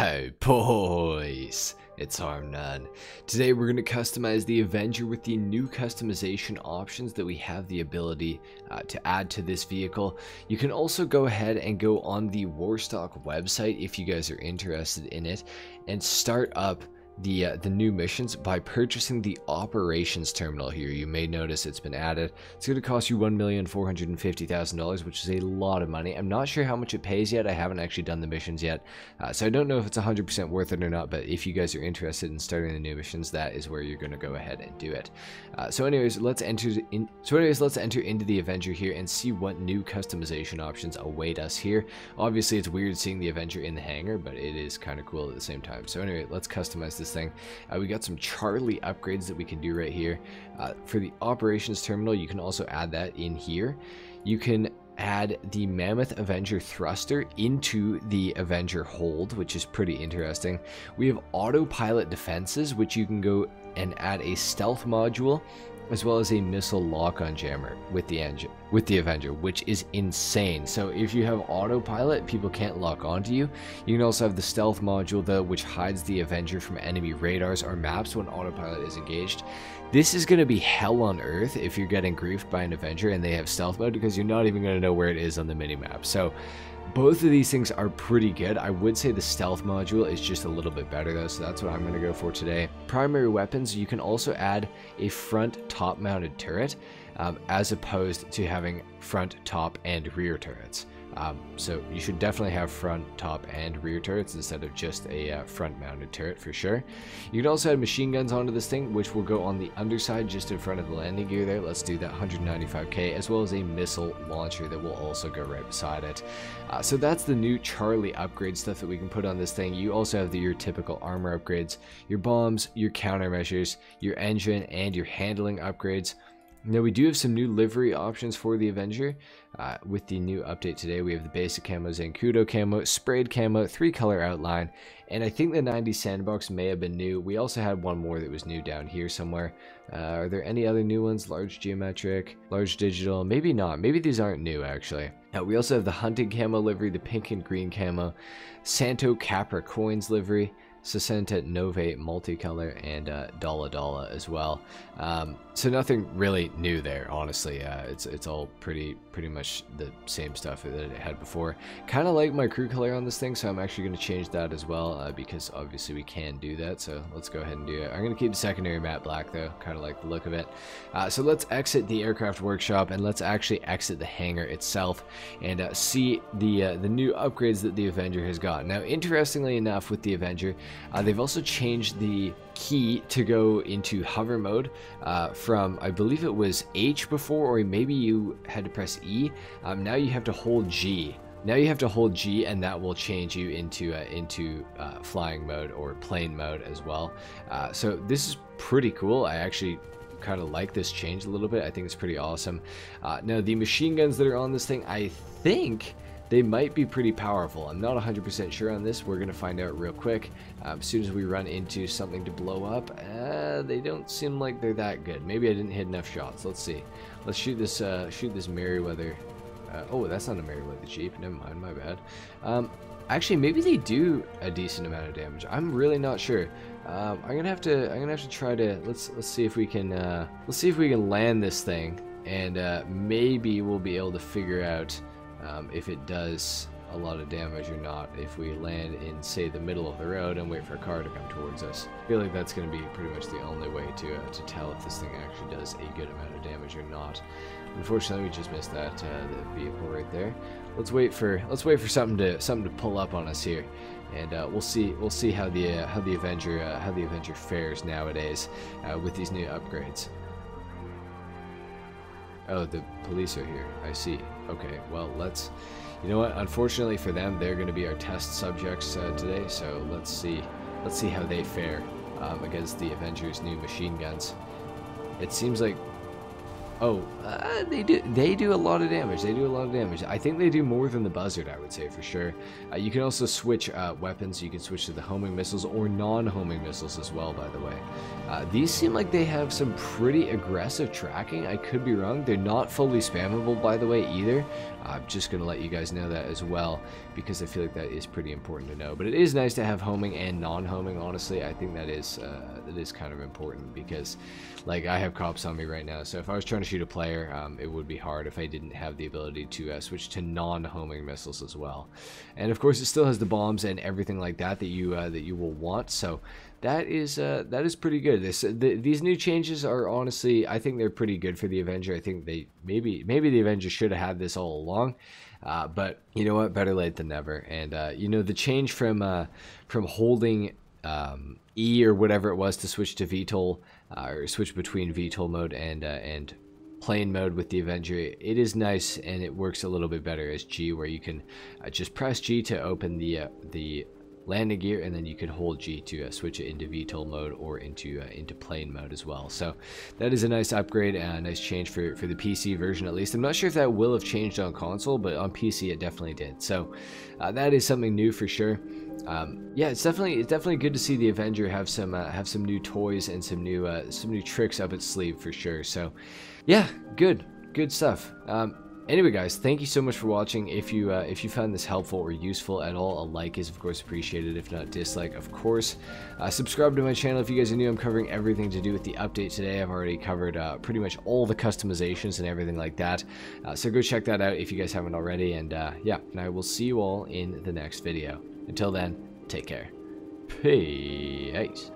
Hey boys, it's HarmNone. Today we're going to customize the Avenger with the new customization options that we have the ability uh, to add to this vehicle. You can also go ahead and go on the Warstock website if you guys are interested in it and start up the uh, the new missions by purchasing the operations terminal here. You may notice it's been added. It's going to cost you $1,450,000, which is a lot of money. I'm not sure how much it pays yet. I haven't actually done the missions yet, uh, so I don't know if it's 100% worth it or not, but if you guys are interested in starting the new missions, that is where you're going to go ahead and do it. Uh, so anyways, let's enter in so anyways, let's enter into the Avenger here and see what new customization options await us here. Obviously, it's weird seeing the Avenger in the hangar, but it is kind of cool at the same time. So anyway, let's customize this thing. Uh, we got some Charlie upgrades that we can do right here. Uh, for the operations terminal, you can also add that in here. You can add the Mammoth Avenger thruster into the Avenger hold, which is pretty interesting. We have autopilot defenses, which you can go and add a stealth module as well as a missile lock-on jammer with the engine with the Avenger, which is insane. So if you have autopilot, people can't lock onto you. You can also have the stealth module though, which hides the Avenger from enemy radars or maps when autopilot is engaged. This is going to be hell on earth if you're getting griefed by an Avenger and they have stealth mode because you're not even going to know where it is on the minimap. So both of these things are pretty good. I would say the stealth module is just a little bit better though, so that's what I'm going to go for today. Primary weapons, you can also add a front top mounted turret um, as opposed to having front, top, and rear turrets. Um, so you should definitely have front, top, and rear turrets instead of just a uh, front-mounted turret for sure. You can also add machine guns onto this thing, which will go on the underside just in front of the landing gear there. Let's do that 195k, as well as a missile launcher that will also go right beside it. Uh, so that's the new Charlie upgrade stuff that we can put on this thing. You also have the, your typical armor upgrades, your bombs, your countermeasures, your engine, and your handling upgrades. Now we do have some new livery options for the Avenger. Uh, with the new update today, we have the basic camo, Zancudo camo, sprayed camo, three color outline, and I think the 90 sandbox may have been new. We also had one more that was new down here somewhere. Uh, are there any other new ones? Large geometric, large digital, maybe not. Maybe these aren't new actually. Now we also have the hunting camo livery, the pink and green camo, Santo Capra coins livery, Sessanta Nove multicolor and uh, Dala Dala as well. Um, so nothing really new there, honestly. Uh, it's it's all pretty pretty much the same stuff that it had before. Kind of like my crew color on this thing, so I'm actually going to change that as well uh, because obviously we can do that. So let's go ahead and do it. I'm going to keep the secondary matte black though, kind of like the look of it. Uh, so let's exit the aircraft workshop and let's actually exit the hangar itself and uh, see the uh, the new upgrades that the Avenger has got. Now, interestingly enough, with the Avenger, uh, they've also changed the key to go into hover mode uh, from I believe it was H before or maybe you had to press E um, now you have to hold G. Now you have to hold G and that will change you into uh, into uh, flying mode or plane mode as well. Uh, so this is pretty cool. I actually kind of like this change a little bit. I think it's pretty awesome. Uh, now the machine guns that are on this thing I think they might be pretty powerful. I'm not 100% sure on this. We're going to find out real quick. Um, as soon as we run into something to blow up, uh, they don't seem like they're that good. Maybe I didn't hit enough shots. Let's see. Let's shoot this uh, shoot this Merryweather. Uh, oh, that's not a Merryweather Jeep. Never mind, my bad. Um, actually, maybe they do a decent amount of damage. I'm really not sure. Um, I'm gonna have to. I'm gonna have to try to. Let's let's see if we can. Uh, let's see if we can land this thing, and uh, maybe we'll be able to figure out um, if it does a lot of damage or not if we land in say the middle of the road and wait for a car to come towards us. I feel like that's going to be pretty much the only way to, uh, to tell if this thing actually does a good amount of damage or not. Unfortunately, we just missed that uh, the vehicle right there. Let's wait for let's wait for something to something to pull up on us here, and uh, we'll see we'll see how the uh, how the Avenger uh, how the Avenger fares nowadays uh, with these new upgrades. Oh, the police are here. I see. Okay, well, let's... You know what? Unfortunately for them, they're going to be our test subjects uh, today, so let's see. Let's see how they fare um, against the Avengers' new machine guns. It seems like Oh, uh, they do. They do a lot of damage. They do a lot of damage. I think they do more than the buzzard. I would say for sure. Uh, you can also switch uh, weapons. You can switch to the homing missiles or non-homing missiles as well. By the way, uh, these seem like they have some pretty aggressive tracking. I could be wrong. They're not fully spammable, by the way, either. I'm just gonna let you guys know that as well. because I feel like that is pretty important to know. But it is nice to have homing and non-homing. Honestly, I think that is uh, that is kind of important because, like, I have cops on me right now. So if I was trying to shoot a player, um, it would be hard if I didn't have the ability to uh, switch to non-homing missiles as well. And of course, it still has the bombs and everything like that that you uh, that you will want. So that is uh, that is pretty good. This the, these new changes are honestly, I think they're pretty good for the Avenger. I think they maybe maybe the Avenger should have had this all along. Uh, but you know what? Better late than never. And uh, you know the change from uh, from holding um, E or whatever it was to switch to VTOL uh, or switch between VTOL mode and uh, and plane mode with the Avenger. It is nice and it works a little bit better as G, where you can uh, just press G to open the the landing gear and then you can hold G to uh, switch it into VTOL mode or into uh, into plane mode as well. So that is a nice upgrade and a nice change for, for the PC version at least. I'm not sure if that will have changed on console but on PC it definitely did. So uh, that is something new for sure. Um, yeah it's definitely it's definitely good to see the Avenger have some uh, have some new toys and some new uh, some new tricks up its sleeve for sure. So yeah good good stuff. Um, Anyway, guys, thank you so much for watching. If you uh, if you found this helpful or useful at all, a like is of course appreciated. If not, dislike, of course. Uh, subscribe to my channel if you guys are new. I'm covering everything to do with the update today. I've already covered uh, pretty much all the customizations and everything like that. Uh, so go check that out if you guys haven't already. And uh, yeah, and I will see you all in the next video. Until then, take care. Peace.